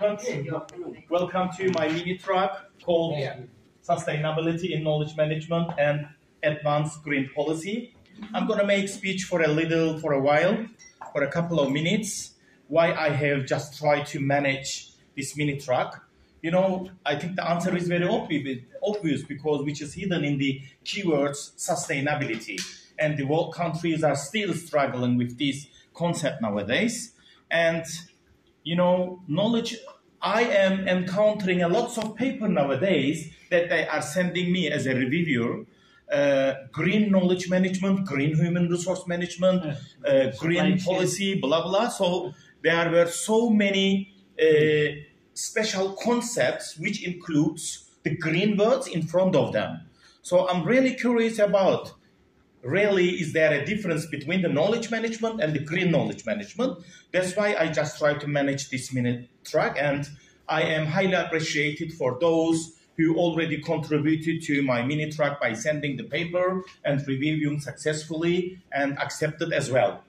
Welcome to my mini track called Sustainability in Knowledge Management and Advanced Green Policy. I'm going to make speech for a little, for a while, for a couple of minutes, why I have just tried to manage this mini track. You know, I think the answer is very obvious because which is hidden in the keywords sustainability. And the world countries are still struggling with this concept nowadays. And you know, knowledge, I am encountering a lots of paper nowadays that they are sending me as a reviewer. Uh, green knowledge management, green human resource management, uh, green policy, blah, blah. So there were so many uh, special concepts which includes the green words in front of them. So I'm really curious about really is there a difference between the knowledge management and the green knowledge management. That's why I just try to manage this minute track and I am highly appreciated for those who already contributed to my mini track by sending the paper and reviewing successfully and accepted as well.